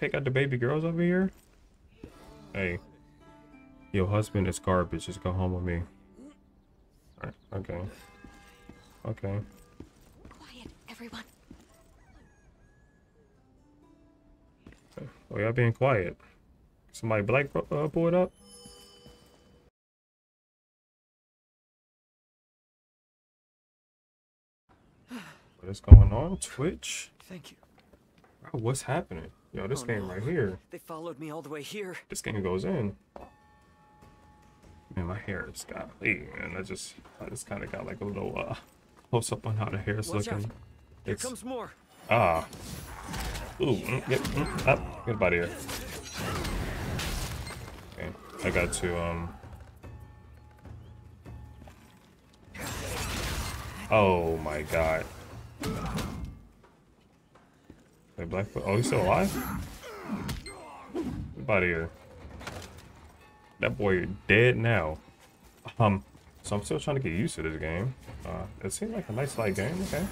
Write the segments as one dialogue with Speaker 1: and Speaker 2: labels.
Speaker 1: Okay, out the baby girls over here. Hey. Your husband is garbage. Just go home with me. Alright, okay. Okay.
Speaker 2: Quiet, everyone.
Speaker 1: Oh, y'all being quiet. Somebody black uh, pull it up? What is going on? Twitch?
Speaker 3: Thank you.
Speaker 1: Bro, what's happening? Yo, this
Speaker 3: Oh,
Speaker 1: game
Speaker 3: no.
Speaker 1: right here.
Speaker 3: They followed me all the way here.
Speaker 1: This game goes in. Man, my hair is golly, man. I just, I just kind of got like a little uh, close up on how the hair is
Speaker 3: Watch out.
Speaker 1: looking.
Speaker 3: Here
Speaker 1: It's
Speaker 3: comes more.
Speaker 1: ah. Ooh, mm, get, mm, up, get out of here. Okay, I got to um. Oh my god. Wait, Blackfoot. Oh, he's still alive? Get out of here. That boy dead now. Um, so I'm still trying to get used to this game. Uh, it seemed like a nice light game. Okay.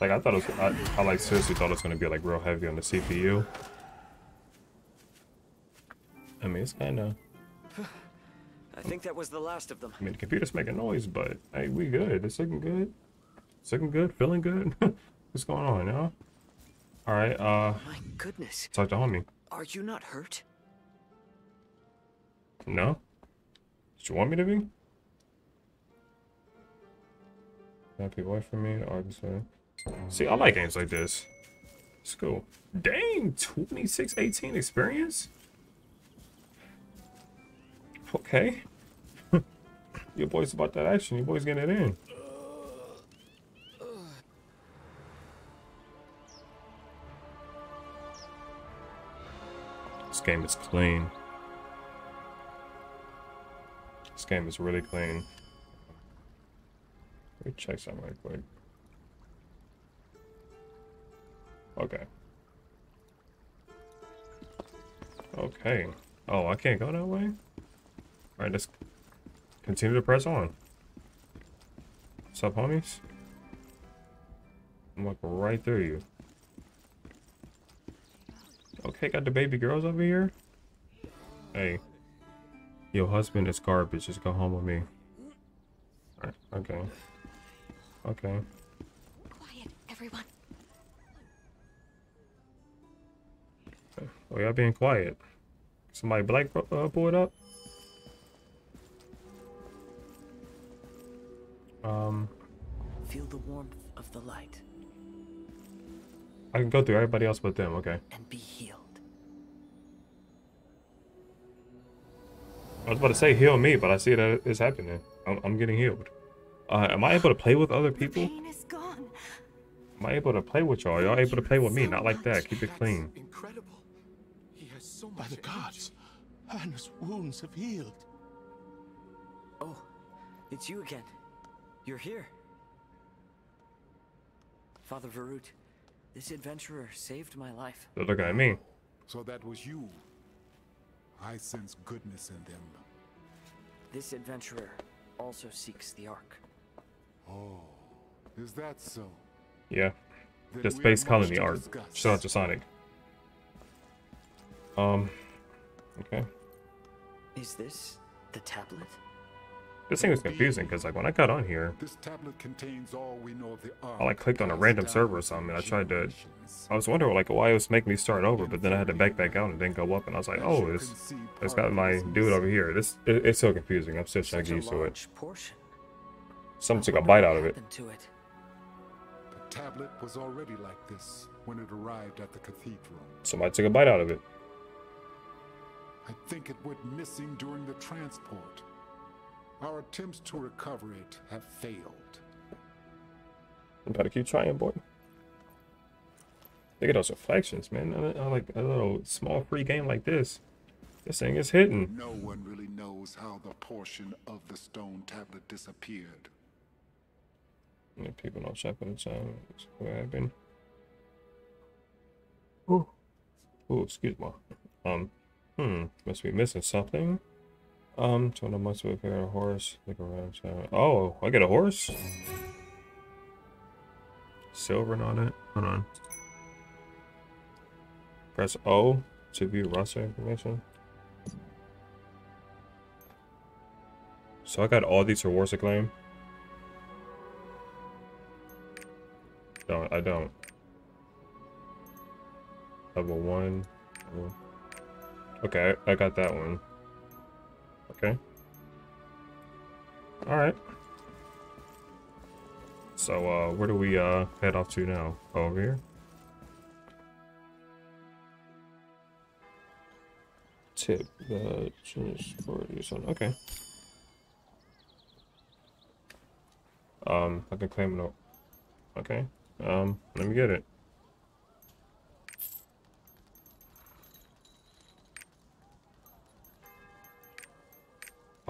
Speaker 1: Like I thought it was. I, I like seriously thought it was gonna be like real heavy on the CPU. I mean, it's kind of.
Speaker 3: I think that was the last of them.
Speaker 1: I mean, the computer's making noise, but hey, we good. It's looking good. It's looking good. Feeling good. What's going on, y'all? All right. Uh,
Speaker 3: My goodness.
Speaker 1: talk to homie.
Speaker 3: Are you not hurt?
Speaker 1: No. Did you want me to be? Happy away for me, Arkansas. See, I like games like this. It's cool. Dang, 2618 experience? Okay. Your boy's about that action. Your boy's getting it in. This game is clean. This game is really clean. Let me check something right quick. Okay. Okay. Oh, I can't go that way? Alright, let's continue to press on. What's up, homies? I'm looking right through you. Okay, got the baby girls over here. Hey. Your husband is garbage. Just go home with me. Alright, okay. Okay.
Speaker 2: Quiet, everyone.
Speaker 1: Oh, y'all being quiet. Somebody black uh, pull it up? Um,
Speaker 3: Feel the warmth of the light
Speaker 1: I can go through everybody else but them. Okay.
Speaker 3: and be healed.
Speaker 1: I was about to say heal me, but I see that it's happening. I'm, I'm getting healed. Uh, am I able to play with other people?
Speaker 2: Pain is gone.
Speaker 1: Am I able to play with y'all? Y'all able to play with me? Not like that. Keep it clean.
Speaker 4: Incredible. He has so much
Speaker 5: By the gods, Anna's wounds have healed.
Speaker 3: Oh, it's you again. You're here. Father Varut, this adventurer saved my life.
Speaker 1: They're looking at me.
Speaker 4: So that was you. I sense goodness in them.
Speaker 3: This adventurer also seeks the Ark.
Speaker 4: Oh, is that so?
Speaker 1: Yeah.
Speaker 4: Then
Speaker 1: The space colony
Speaker 4: Ark. to
Speaker 1: art. Shout out to Sonic. Um. Okay.
Speaker 3: Is this the tablet?
Speaker 1: This thing was confusing because like when I got on here,
Speaker 4: This tablet contains all we know of the
Speaker 1: I like clicked on a random server or something. And I tried to. I was wondering like why it was making me start over, but then I had to back back out and then go up, and I was like, oh, it's it's got my dude over here. This it, it's so confusing. I'm still trying to get used to it. Someone took a bite out of it.
Speaker 3: happened To it.
Speaker 4: The tablet was already like this when it arrived at the cathedral.
Speaker 1: Somebody took a bite out of it.
Speaker 4: I think it went missing during the transport. Our attempts to recover it have failed.
Speaker 1: You gotta keep trying, boy. Look at those reflections, man. I, I like a little small free game like this. This thing is hidden.
Speaker 4: No one really knows how the portion of the stone tablet disappeared.
Speaker 1: Yeah, people don't check on the time. What happened? Ooh. Ooh, excuse me. Um, hmm, must be missing something. Um, turn on must repair a horse. Look around. Oh, I get a horse? Silver on it. Hold on. Press O to view roster information. So I got all these rewards to claim. No, I don't. Level one. Okay, I I got that one. Okay. Alright. So, uh, where do we, uh, head off to now? Over here? Tip the genius for. Okay. Um, I can claim it. Okay. Um, let me get it.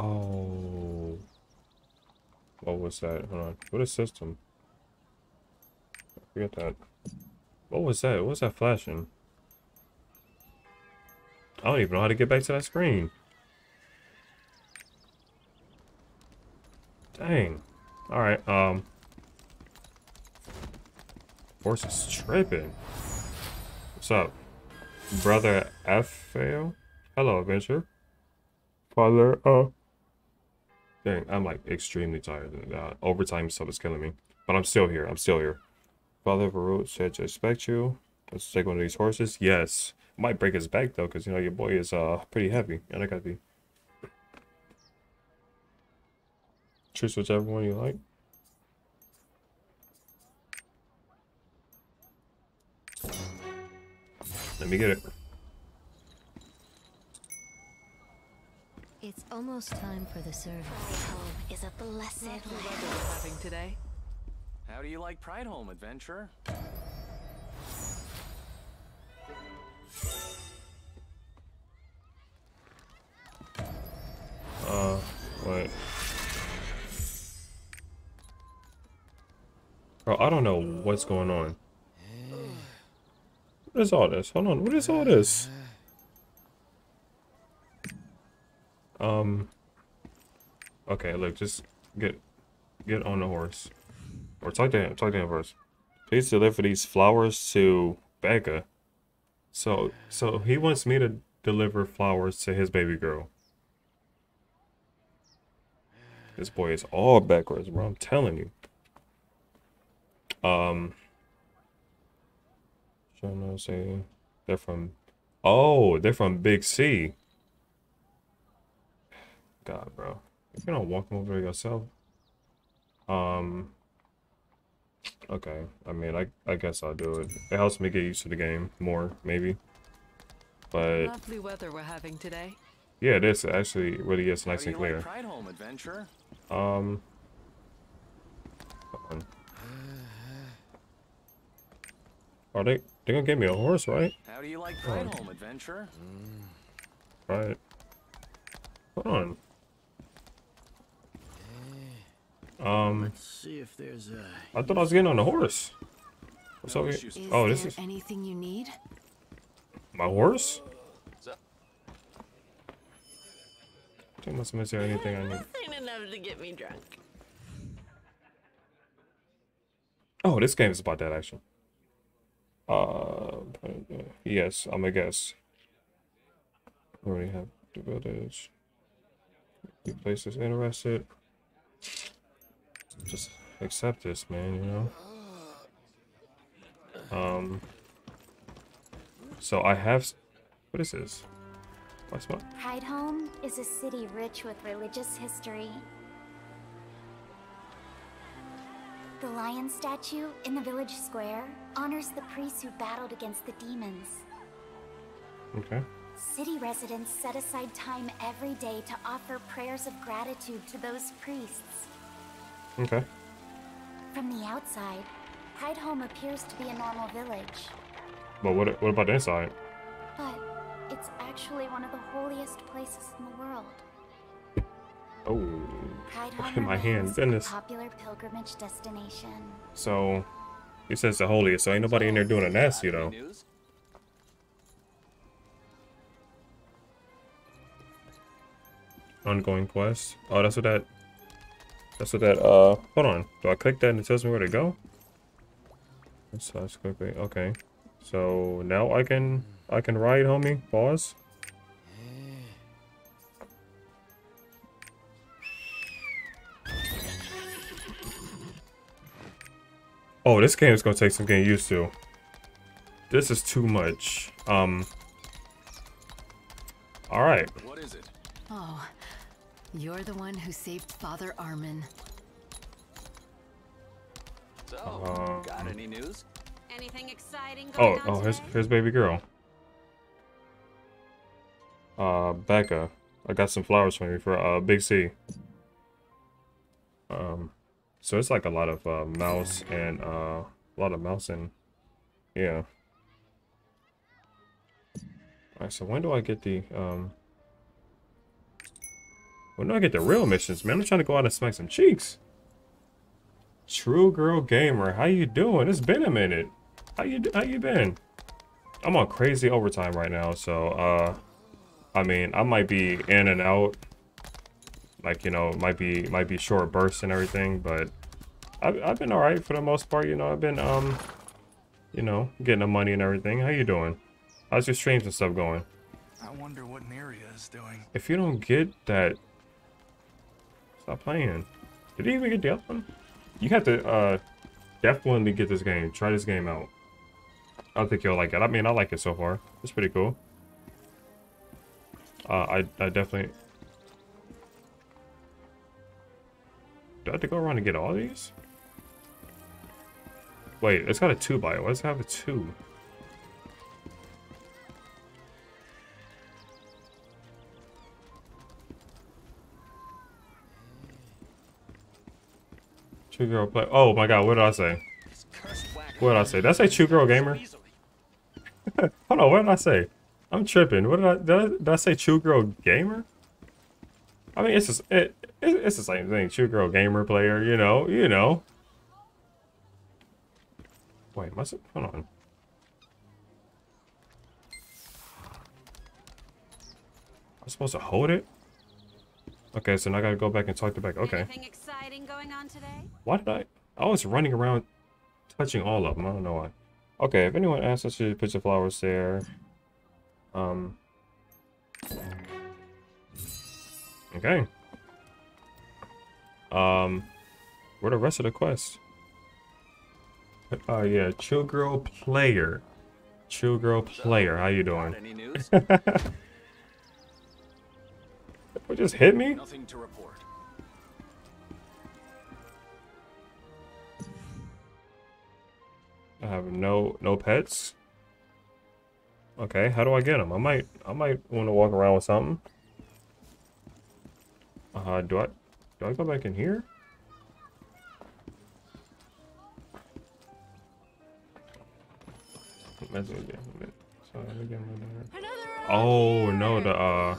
Speaker 1: Oh. What was that? Hold on. What is system? Forget that. What was that? What was that flashing? I don't even know how to get back to that screen. Dang. Alright, um. Force is tripping. What's up? Brother F-Fail? Hello, Adventure. Father, uh. Dang, I'm like extremely tired. Uh, overtime stuff is killing me. But I'm still here. I'm still here. Father Varut said to expect you. Let's take one of these horses. Yes. Might break his back though, because you know your boy is uh pretty heavy. And I gotta be. Choose whichever one you like. Let me get it.
Speaker 2: It's almost time for the service. Prideholme is a blessed
Speaker 6: Not the
Speaker 2: land.
Speaker 6: we're having today.
Speaker 3: How do you like Prideholme, adventurer?
Speaker 1: Uh, what? Bro, I don't know what's going on. What is all this? Hold on, what is all this? Um. Okay, look, just get get on the horse, or talk to him. Talk to him first. Please deliver these flowers to Becca. So, so he wants me to deliver flowers to his baby girl. This boy is all backwards, bro. I'm telling you. Um. Trying to say they're from. Oh, they're from Big C. God, bro. If you don't walk over yourself. Um. Okay. I mean, I I guess I'll do it. It helps me get used to the game more, maybe. But
Speaker 6: Lovely weather we're having today.
Speaker 1: yeah, it is. actually really is nice
Speaker 3: How
Speaker 1: and
Speaker 3: do you
Speaker 1: clear.
Speaker 3: like Prideholme, adventurer?
Speaker 1: Um. Are they? They gonna give me a horse, right?
Speaker 3: How do you like Pride
Speaker 1: Oh.
Speaker 3: Home, adventurer?
Speaker 1: Right. Hold on. Um,
Speaker 5: See if there's a.
Speaker 1: I thought I was getting on a horse. What's over here? Oh, this is
Speaker 2: anything you need?
Speaker 1: my horse. They must miss there anything I need.
Speaker 6: Nothing enough to get me drunk.
Speaker 1: Oh, this game is about that actually. Uh, yes, I'm a guess. Already have the village. Few places interested. Just accept this, man. You know. Um. So I have. What is this? What's what?
Speaker 7: Prideholme is a city rich with religious history. The lion statue in the village square honors the priests who battled against the demons.
Speaker 1: Okay.
Speaker 7: City residents set aside time every day to offer prayers of gratitude to those priests.
Speaker 1: Okay.
Speaker 7: From the outside, Prideholme appears to be a normal village,
Speaker 1: But what? What about the inside?
Speaker 7: but it's actually one of the holiest places in the world.
Speaker 1: Oh. My
Speaker 7: hands,
Speaker 1: goodness.
Speaker 7: popular pilgrimage destination.
Speaker 1: So, he says the holiest, so ain't nobody in there doing a nasty though. Ongoing quest. Oh, that's what that. That's what that. Uh, hold on. Do I click that and it tells me where to go? Let's quickly. Okay. So now I can. I can ride, homie? Pause. Oh, this game is gonna take some getting used to. This is too much. Um. All right.
Speaker 6: You're the one who saved Father Armin.
Speaker 5: So,
Speaker 1: Um,
Speaker 5: got any news?
Speaker 2: Anything exciting
Speaker 1: Oh,
Speaker 2: on
Speaker 1: oh, here's
Speaker 2: today?
Speaker 1: here's baby girl. Uh, Becca, I got some flowers for you for uh Big C. Um, so it's like a lot of uh, mouse and uh a lot of mouse and yeah. Alright, so when do I get the um? When do I get the real missions, man? I'm trying to go out and smack some cheeks. True Girl Gamer, how you doing? It's been a minute. How you how you been? I'm on crazy overtime right now, so uh I mean, I might be in and out. Like, you know, might be might be short bursts and everything, but I've I've been alright for the most part, you know. I've been um you know, getting the money and everything. How you doing? How's your streams and stuff going?
Speaker 5: I wonder what Neria is doing.
Speaker 1: If you don't get that Stop playing. Did he even get the other one? You have to uh definitely get this game. Try this game out. I think you'll like it. I mean, I like it so far. It's pretty cool. Uh, I, I definitely... Do I have to go around and get all these? Wait, it's got a 2 by. Why does it have a 2? True girl play. Oh my god, what did I say? What did I say? Did I say true girl gamer? Hold on, what did I say? I'm tripping. What did I did I, did I say? True girl gamer? I mean, it's just it, it it's the same thing. True girl gamer player. You know, you know. Wait, must it? Hold on. I'm supposed to hold it. Okay, so now I gotta go back and talk to back. Okay.
Speaker 2: Anything exciting going on today?
Speaker 1: Why did I? I was running around touching all of them. I don't know why. Okay, if anyone asks us to put the flowers there. Um. Okay. Um. Where the rest of the quest? Oh yeah, chill girl player. Chill girl player. How you
Speaker 5: Got
Speaker 1: doing?
Speaker 5: any news?
Speaker 1: What just hit me?
Speaker 5: Nothing to report.
Speaker 1: I have no no pets. Okay, how do I get them? I might I might want to walk around with something. Uh, do I do I go back in here? Oh no, the uh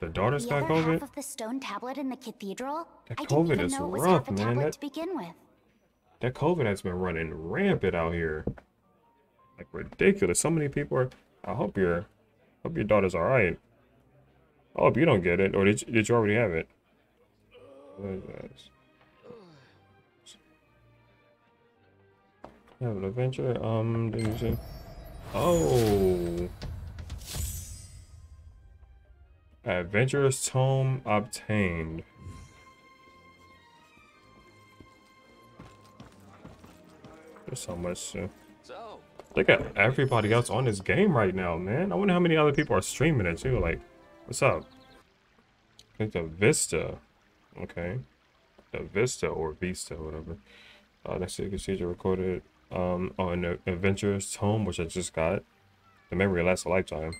Speaker 1: the daughter's
Speaker 7: The
Speaker 1: got
Speaker 7: other half
Speaker 1: COVID.
Speaker 7: of the stone tablet in the cathedral?
Speaker 1: That COVID is
Speaker 7: know it was
Speaker 1: rough, man. That-
Speaker 7: to begin with.
Speaker 1: That COVID has been running rampant out here. Like ridiculous. So many people are. I hope your, hope your daughter's all right. I hope you don't get it, or did you, did you already have it? What is this? Have an adventure. Um, did you see? Oh. Adventurous tome obtained. There's so much. Look at everybody else on this game right now, man. I wonder how many other people are streaming it too. Like, what's up? I think the Vista. Okay. The Vista or Vista, whatever. Uh, next to the recorded. Um, oh, and the Adventurous Tome, which I just got. The memory lasts a lifetime.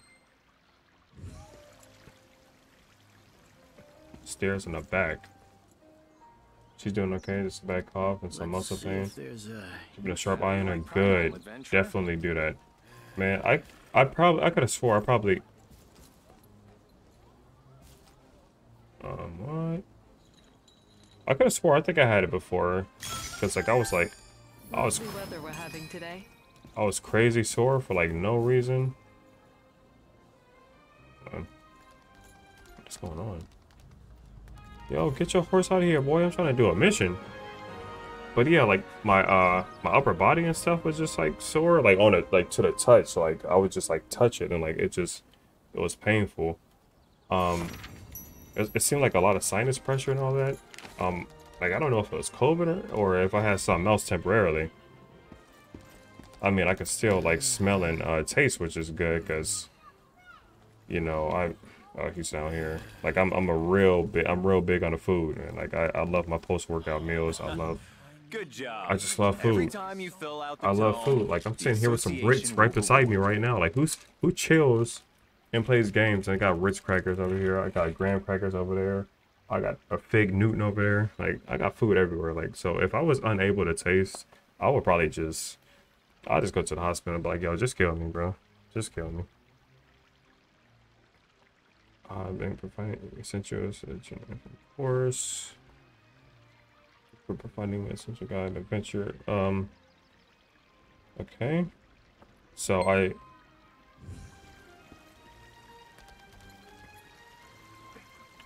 Speaker 1: Stairs in the back. She's doing okay. Just a bad cough and some muscle pain.
Speaker 3: there's a
Speaker 1: Keeping a sharp eye on her. Good.
Speaker 5: adventurer?
Speaker 1: Definitely do that. Man, I I probably I could have swore I probably Um what? I could have swore I think I had it before. Cause like I was like I was
Speaker 6: weather we're having today.
Speaker 1: I was crazy sore for like no reason. Um, what's going on? Yo, get your horse out of here, boy. I'm trying to do a mission. but yeah, like my uh my upper body and stuff was just like sore, like on it, like to the touch. So, like I would just like touch it and like it just it was painful. Um, it, it seemed like a lot of sinus pressure and all that. Um, like I don't know if it was COVID or, or if I had something else temporarily. I mean, I could still like smell and uh, taste, which is good because, you know, I he's down here. Like I'm I'm a real big I'm real big on the food and like I, I love my post workout meals. I love
Speaker 8: Good job.
Speaker 1: I just love
Speaker 8: Every
Speaker 1: food.
Speaker 8: time you fill out the
Speaker 1: I love food. Like I'm sitting here with some Ritz right beside me right now. Like who's who chills and plays games? And I got Ritz crackers over here. I got graham crackers over there. I got a fig Newton over there. Like I got food everywhere. Like so, if I was unable to taste, I would probably just, I'll just go to the hospital and be like, yo, just kill me, bro. Just kill me. I've been providing essentials, of course. For providing essential guide adventure. Um. Okay. So I.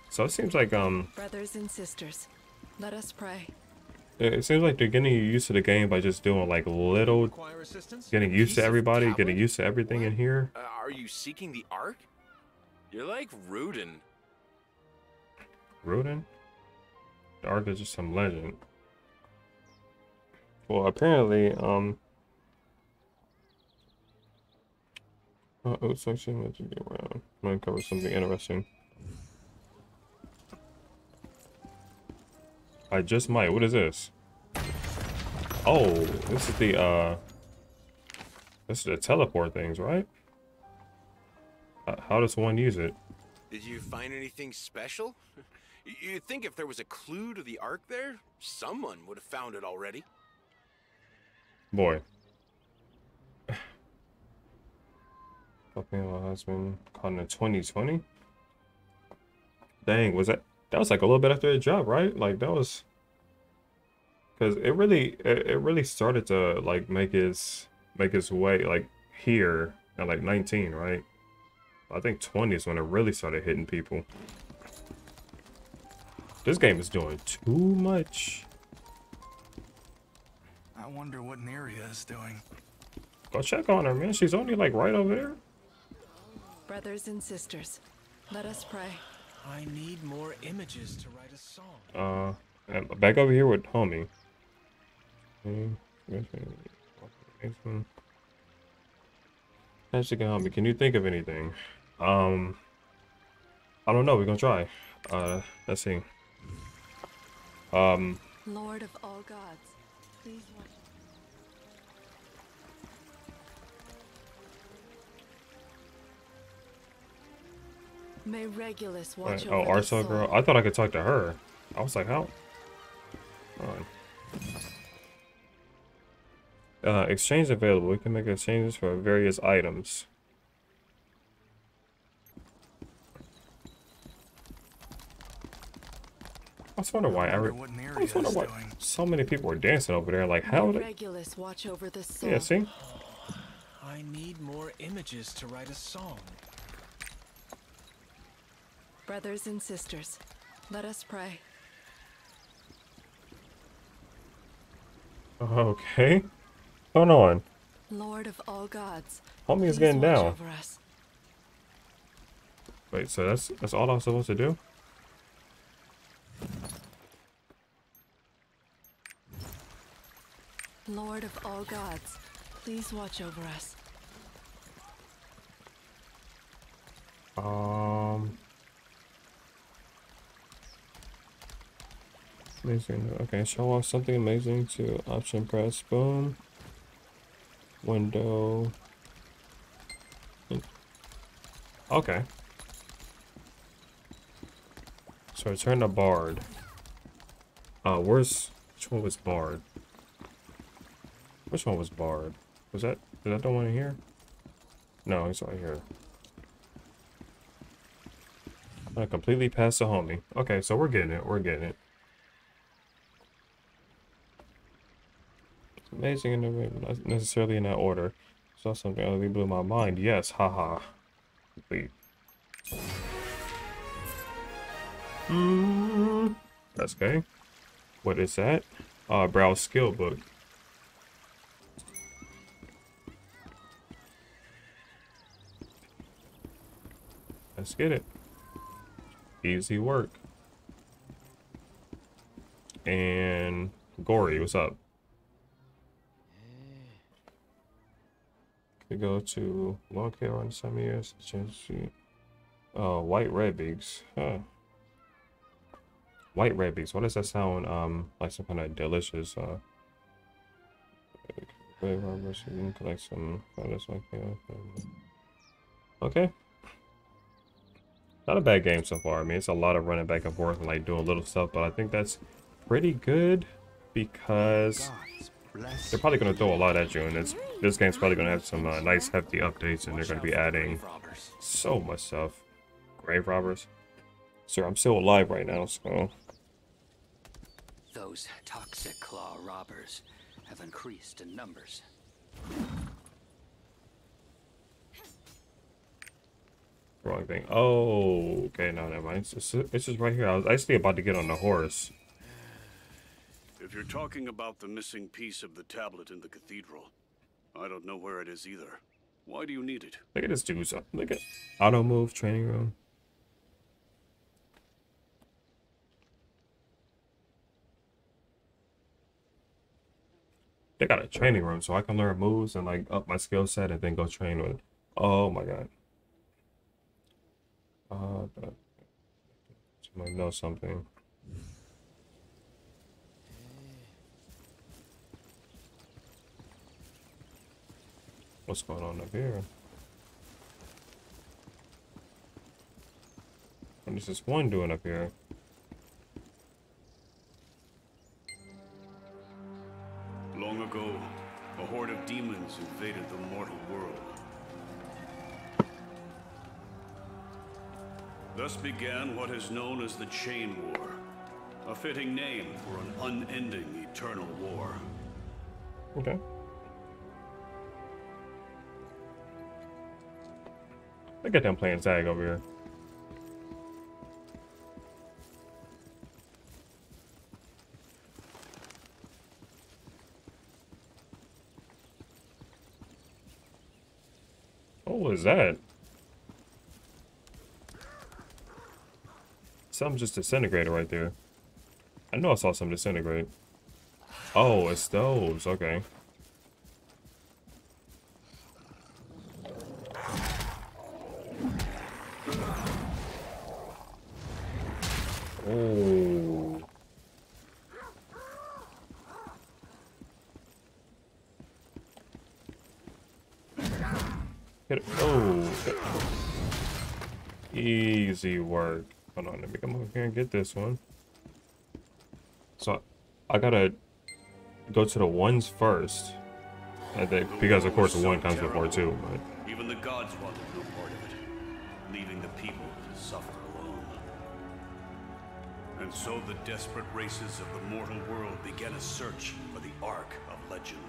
Speaker 1: So it seems like um
Speaker 6: Brothers and sisters, let us pray.
Speaker 1: it it seems like they're getting used to the game by just doing like little getting used to everybody, getting used to everything in here.
Speaker 5: Uh, are you seeking the Ark? You're like Rudin.
Speaker 1: Rudin? The Ark is just some legend. Well, apparently, um. Uh oh, section, let's around. I'm gonna cover something interesting. I just might. What is this? Oh, this is the, uh. This is the teleport things, right? How does one use it?
Speaker 5: Did you find anything special? You'd think if there was a clue to the Ark there, someone would have found it already.
Speaker 1: Boy. Fucking my husband caught in 2020. Dang, was that that was like a little bit after the job, right? Like that was because it really it, it really started to like make its make its way like here at like 19, right? I think 20 is when it really started hitting people. This game is doing too much.
Speaker 5: I wonder what Neria is doing.
Speaker 1: Go check on her, man. She's only like right over there.
Speaker 6: Brothers and sisters, let us pray.
Speaker 8: I need more images to write a song.
Speaker 1: Uh, and back over here with homie. Hmm, next one, next one. Hashtag homie, can you think of anything? Um, I don't know. We're gonna try. Uh, let's see. Um,
Speaker 6: Lord of all gods, please watch. May Regulus watch
Speaker 1: oh,
Speaker 6: over the
Speaker 1: Arso girl. I thought I could talk to her. I was like, how? Uh, exchange available. We can make exchanges for various items. I was wondering why I, re-
Speaker 5: wonder what
Speaker 1: I was
Speaker 5: Neria
Speaker 1: wondering why so many people were dancing over there. Like, how?
Speaker 6: May
Speaker 1: They,
Speaker 6: Regulus watch over the soul.
Speaker 1: yeah, see?
Speaker 8: I need more images to write a song.
Speaker 6: Brothers and sisters, let us pray.
Speaker 1: Okay. Hold on.
Speaker 6: Lord of all gods,
Speaker 1: Homie is getting down. Wait, so that's that's all I'm supposed to do?
Speaker 6: Lord of all gods, please watch over us.
Speaker 1: Um. Amazing. Okay, show off something amazing to option press. Boom. Window. Okay. So I return to Bard. Uh, where's which one was Bard? Which one was barred? Was that that the one in here? No, he's right here. Gonna completely pass the homie. Okay, so we're getting it. We're getting it. It's amazing way, not necessarily in that order. Saw something utterly blew my mind. Yes, haha. Complete. Hmm. That's okay. What is that? Uh, browse skill book. Let's get it. Easy work. And Gory, what's up? Could go to long care on some years. Oh, white red beaks. Huh. White red beaks. What does that sound um like some kind of delicious uh collect some Okay. Not a bad game so far. I mean, it's a lot of running back and forth and like doing little stuff, but I think that's pretty good because they're probably going to throw a lot at you, and it's, this game's probably going to have some uh, nice hefty updates, and they're going to be adding so much stuff. Grave robbers. Sir, I'm still alive right now, so...
Speaker 9: Those toxic claw robbers have increased in numbers.
Speaker 1: Wrong thing. Oh, okay, no, never mind. It's just, it's just right here. I was actually about to get on the horse.
Speaker 10: If you're talking about the missing piece of the tablet in the cathedral, I don't know where it is either. Why do you need it?
Speaker 1: Look at this dude's up. Look at auto move training room. They got a training room so I can learn moves and like up my skill set and then go train with it. Oh my god. Uh, you might know something. What's going on up here? What is this one doing up here?
Speaker 10: Long ago, a horde of demons invaded the mortal world. Thus began what is known as the Chain War, a fitting name for an unending eternal war.
Speaker 1: Okay. Look at them playing tag over here. What was that? Something just disintegrated right there. I know I saw some disintegrate. Oh, it's those. Okay. Oh. Hit it. Oh. Easy work. Hold on, let me come over here and get this one. So, I gotta go to the ones first. I think, because of course the one comes before two, but...
Speaker 10: Even the gods wanted no part of it, leaving the people to suffer alone. And so the desperate races of the mortal world began a search for the Ark of Legend.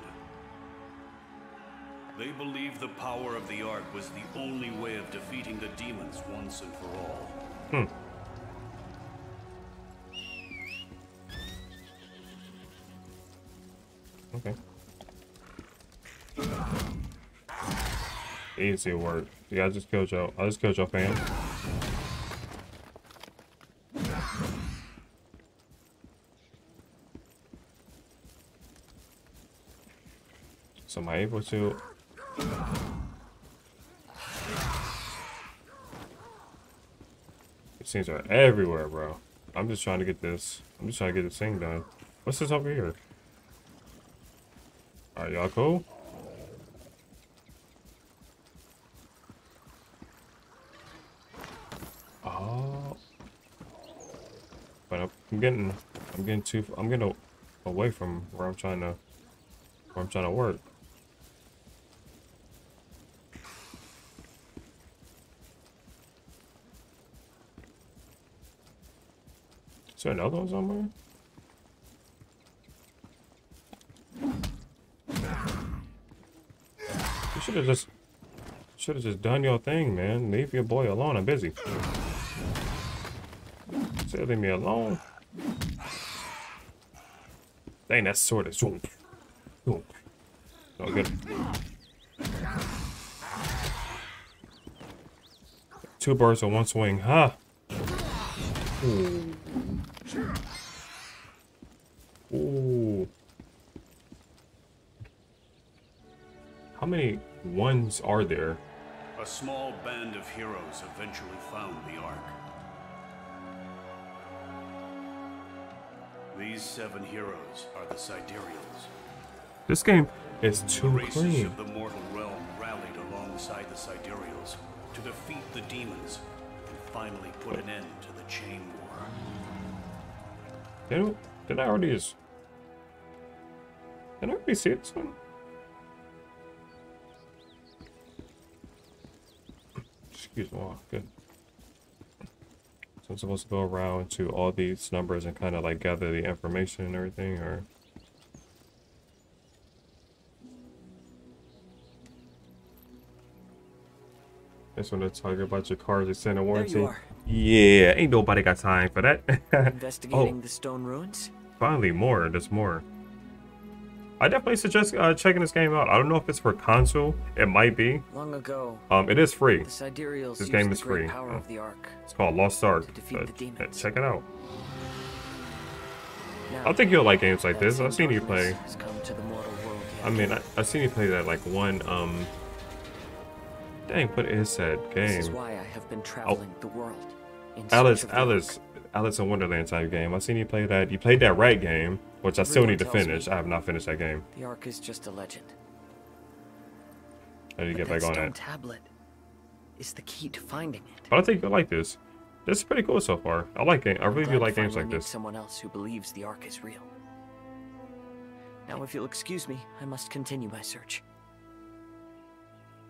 Speaker 10: They believed the power of the Ark was the only way of defeating the demons once and for all.
Speaker 1: Hmm. Okay. Easy work. Yeah, I just killed your I just killed your fam. So am I able to things are everywhere, bro. I'm just trying to get this I'm just trying to get this thing done. What's this over here? Cool? Oh. But I'm getting, I'm getting too, I'm getting away from where I'm trying to, where I'm trying to work. Is there another one somewhere? Should have just should have just done your thing, man. Leave your boy alone. I'm busy. Say leave me alone. Dang, that sword is zoom. Zoom. Oh, good. Two birds with one swing, huh? Ooh. Ones are there?
Speaker 10: A small band of heroes eventually found the Ark. These seven heroes are the Sidereals.
Speaker 1: This game is
Speaker 10: The
Speaker 1: too
Speaker 10: races
Speaker 1: clean.
Speaker 10: of the mortal realm rallied alongside the Sidereals to defeat the demons and finally put an end to the Chain War.
Speaker 1: Did, did I already. Did I already see this one? Excuse me. Good. So I'm supposed to go around to all these numbers and kind of like gather the information and everything, or... This one to talk about your car's extended warranty. Yeah, ain't nobody got time for that.
Speaker 3: Investigating
Speaker 1: oh,
Speaker 3: the stone ruins?
Speaker 1: finally more. There's more. I definitely suggest uh, checking this game out. I don't know if it's for console. It might be.
Speaker 3: Long ago,
Speaker 1: Um, it is free. This game is free.
Speaker 3: power
Speaker 1: Oh.
Speaker 3: of the Ark.
Speaker 1: It's called Lost Ark.
Speaker 3: To defeat
Speaker 1: but,
Speaker 3: the demons.
Speaker 1: uh, check it out.
Speaker 3: Now,
Speaker 1: I think you'll like games like this. I've seen you play.
Speaker 3: has come to the mortal world
Speaker 1: I mean, I, I've seen you play that like one. Um, dang, what is that
Speaker 3: This is
Speaker 1: game?
Speaker 3: why I have been traveling the world. In
Speaker 1: Alice, Alice. Alice in Wonderland type game. I've seen you play that. You played that right game, which I still
Speaker 3: Everyone
Speaker 1: need to finish. I have not finished that game.
Speaker 3: The Ark is just a legend.
Speaker 1: I need to get back on
Speaker 3: stone tablet is the key to finding it.
Speaker 1: But I think you'll like this. This is pretty cool so far. I like it. I really do like games like this.
Speaker 3: Someone else who believes the Ark is real. Now, if you'll excuse me, I must continue my search.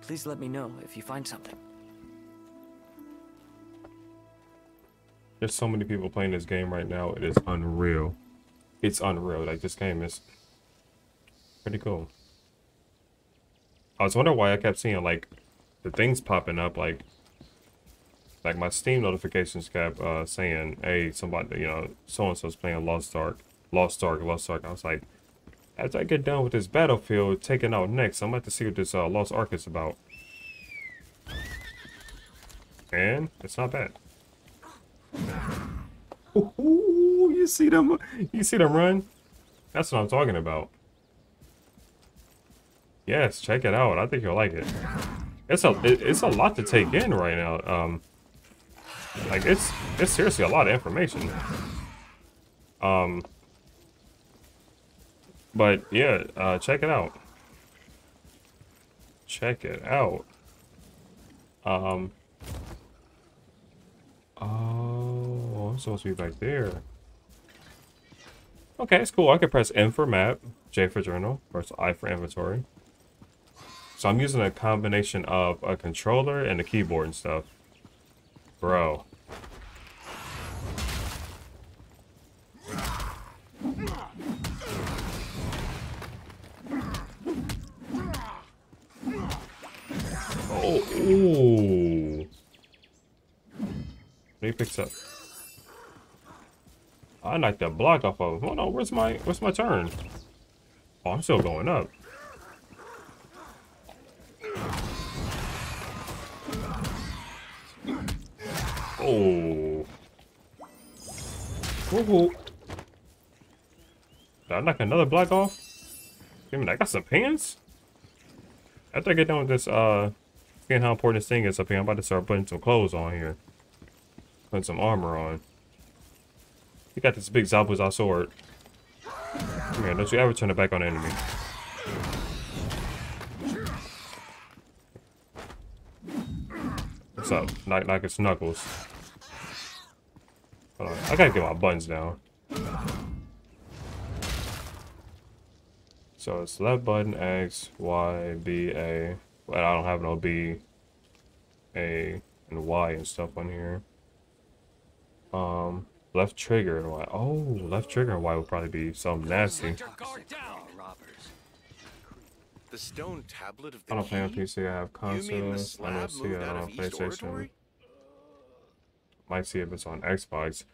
Speaker 3: Please let me know if you find something.
Speaker 1: There's so many people playing this game right now. It is unreal. It's unreal. Like this game is pretty cool. I was wondering why I kept seeing like the things popping up like like my Steam notifications kept uh, saying, "Hey, somebody, you know, so and so's playing Lost Ark, Lost Ark, Lost Ark." I was like, as I get done with this battlefield, taking out next, I'm about to see what this uh, Lost Ark is about. And it's not bad. Ooh, you see them? You see them run? That's what I'm talking about. Yes, check it out. I think you'll like it. It's a it, it's a lot to take in right now. Um, like it's it's seriously a lot of information. Um, but yeah, uh, check it out. Check it out. Um. Oh, I'm supposed to be back there. Okay, it's cool. I can press N for map, J for journal, or I for inventory. So I'm using a combination of a controller and a keyboard and stuff. Bro. Oh, ooh. What up? I knocked that block off of. Hold on, where's my where's my turn? Oh, I'm still going up. Oh. Woohoo. Did I knock another block off? I mean, I got some pants? After I get done with this, uh, seeing how important this thing is up here, I'm about to start putting some clothes on here. Putting some armor on. You got this big Zabuza sword. Come don't you ever turn it back on enemy. What's up? Knock, knock his knuckles. Hold on. I gotta get my buttons down. So it's left button, X, Y, B, A. But I don't have no B, A, and Y and stuff on here. Um, left trigger and Y. Oh, left trigger and Y would probably be some nasty.
Speaker 5: The stone tablet of
Speaker 1: I
Speaker 5: the
Speaker 1: don't play on? PC. I have
Speaker 5: You mean the
Speaker 1: consoles. I don't see it on PlayStation.
Speaker 5: Oratory?
Speaker 1: Might see if it's on Xbox.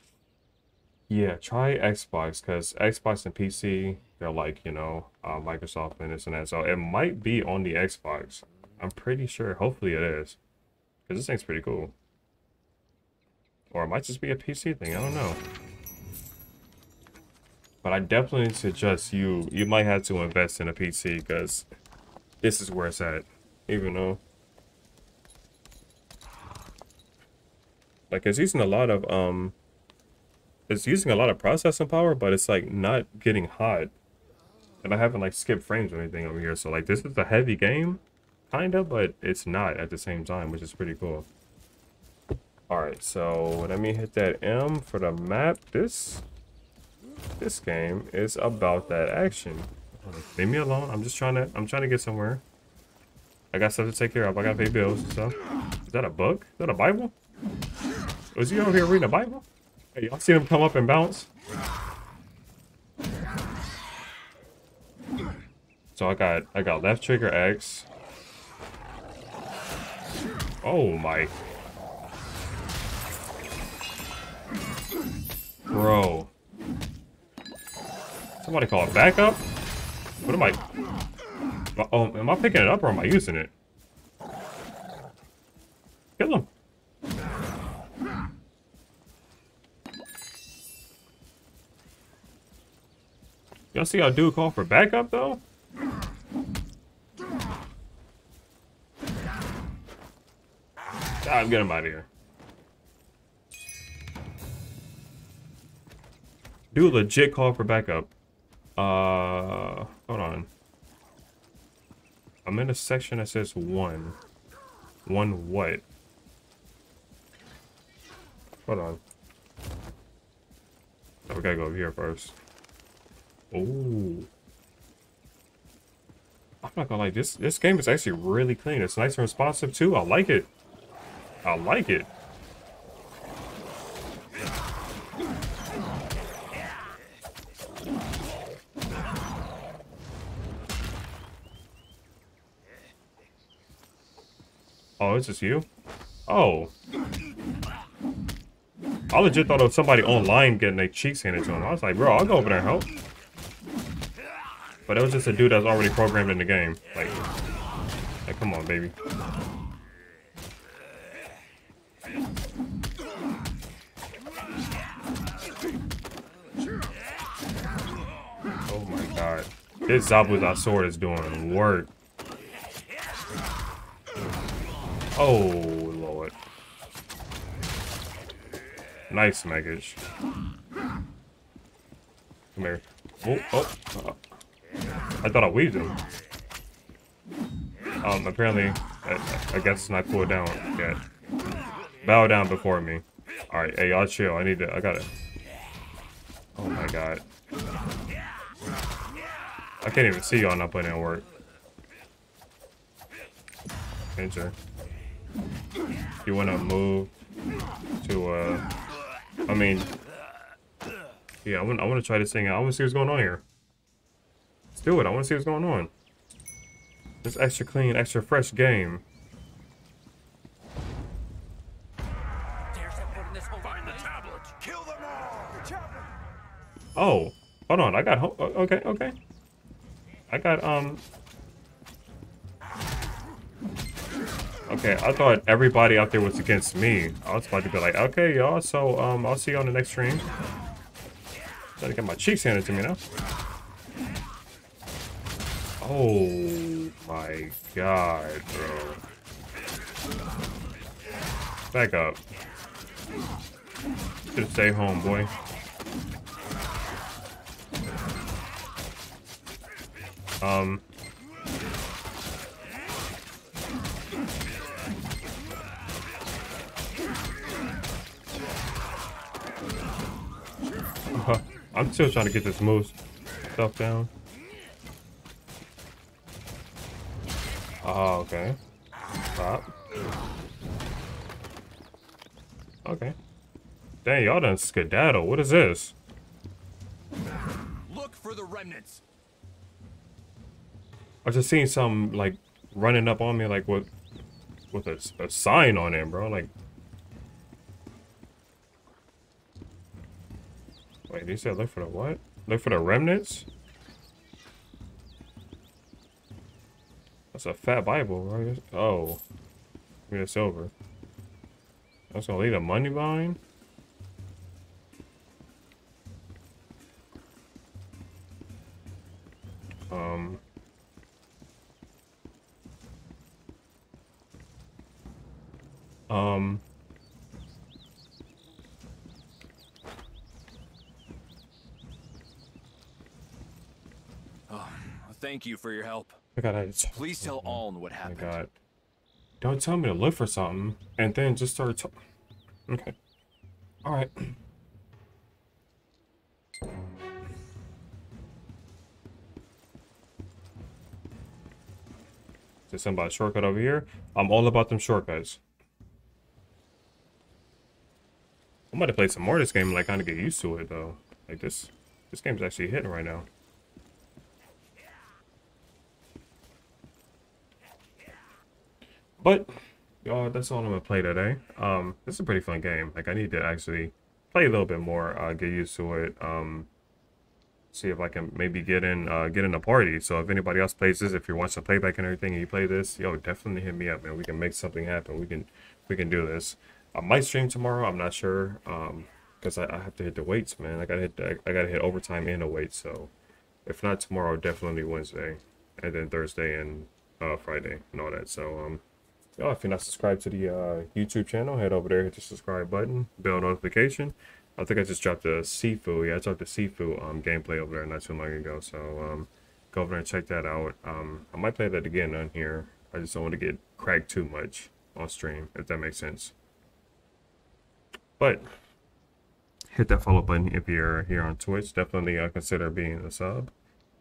Speaker 1: Yeah, try Xbox because Xbox and PC, they're like, you know, uh, Microsoft and this and that. So it might be on the Xbox. I'm pretty sure. Hopefully it is. Because this thing's pretty cool. Or it might just be a PC thing. I don't know. But I definitely suggest you, you might have to invest in a PC because this is where it's at. Even though. Like it's using a lot of, um, it's using a lot of processing power, but it's like not getting hot. And I haven't like skipped frames or anything over here. So like this is a heavy game, kind of, but it's not at the same time, which is pretty cool. All right, so let me hit that M for the map. This this game is about that action. Leave me alone. I'm just trying to I'm trying to get somewhere. I got stuff to take care of. I gotta pay bills and stuff. Is that a book? Is that a Bible? Was he over here reading a Bible? Hey, y'all seen him come up and bounce? So I got I got left trigger X. Oh my. Bro. Somebody call it backup? What am I? Oh, am I picking it up or am I using it? Kill him. Y'all see how dude call for backup though? Ah, I'm getting him out of here. Dude legit call for backup. Uh, hold on. I'm in a section that says one. One what? Hold on. Oh, we gotta go over here first. Oh. I'm not gonna like this. This game is actually really clean. It's nice and responsive too. I like it. I like it. It's just you? Oh. I legit thought it was somebody online getting their cheeks handed to him. I was like, bro, I'll go over there and help. But it was just a dude that was already programmed in the game. Like, like come on, baby. Oh my god. This Zabuza sword is doing work. Oh, Lord. Nice, Megish. Come here. Oh, oh. Uh, I thought I weaved him. Um, apparently, I, I guess not cooled down yet. Bow down before me. Alright, hey, y'all chill. I need to, I gotta. Oh my god. I can't even see y'all not putting in work. Enter. You wanna move to, uh, I mean, yeah, I want, I want to try this thing out. I want to see what's going on here. Let's do it. I want to see what's going on. This extra clean, extra fresh game. Oh, hold on. I got. Okay, okay. I got um. Okay, I thought everybody out there was against me. I was about to be like, okay, y'all. So um, I'll see you on the next stream. Gotta get my cheeks handed to me now. Oh my god, bro. Back up. Should stay home, boy. Um. I'm still trying to get this moose stuff down. Oh, okay. Stop. Okay. Dang, y'all done skedaddle. What is this?
Speaker 8: Look for the remnants.
Speaker 1: I just seen some like running up on me like with with a, a sign on it, bro. Like Wait, he said look for the what? Look for the remnants? That's a fat Bible, right? Oh. Give me the silver. That's gonna lead a money line? Um. Um.
Speaker 11: Oh, thank you for your help.
Speaker 1: I gotta.
Speaker 11: Please tell Aln what
Speaker 1: Oh my
Speaker 11: happened.
Speaker 1: god. Don't tell me to look for something and then just start talking. Okay. Alright. Is there somebody shortcut over here? I'm all about them shortcuts. I'm about to play some more of this game, like kind of get used to it though. Like this, this game's actually hitting right now. But y'all, that's all I'm gonna play today. Um, this is a pretty fun game. Like I need to actually play a little bit more, uh, get used to it. Um, see if I can maybe get in, uh, get in a party. So if anybody else plays this, if you're watching playback and everything, and you play this, yo, definitely hit me up, man. We can make something happen. We can, we can do this. I might stream tomorrow. I'm not sure. Um, because I, I have to hit the weights, man. I gotta hit, I, I gotta hit overtime and the weights. So if not tomorrow, definitely Wednesday, and then Thursday and uh, Friday and all that. So um. Oh, if you're not subscribed to the uh, YouTube channel, head over there, hit the subscribe button, bell notification. I think I just dropped a Sifu. Yeah, I dropped the Sifu um, gameplay over there not too long ago. So um, go over there and check that out. Um, I might play that again on here. I just don't want to get cracked too much on stream, if that makes sense. But hit that follow button if you're here on Twitch. Definitely uh, consider being a sub.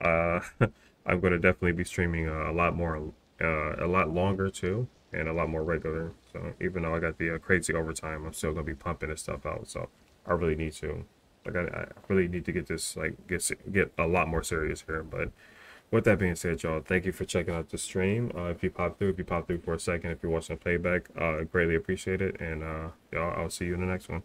Speaker 1: Uh, I'm going to definitely be streaming a lot more, uh, a lot longer too and a lot more regular. So even though I got the uh, crazy overtime, I'm still gonna be pumping this stuff out. So I really need to, like, I, I really need to get this, like, get get a lot more serious here. But with that being said, y'all, thank you for checking out the stream. Uh, if you pop through, if you pop through for a second, if you're watching playback, uh, greatly appreciate it. And uh, y'all, I'll see you in the next one.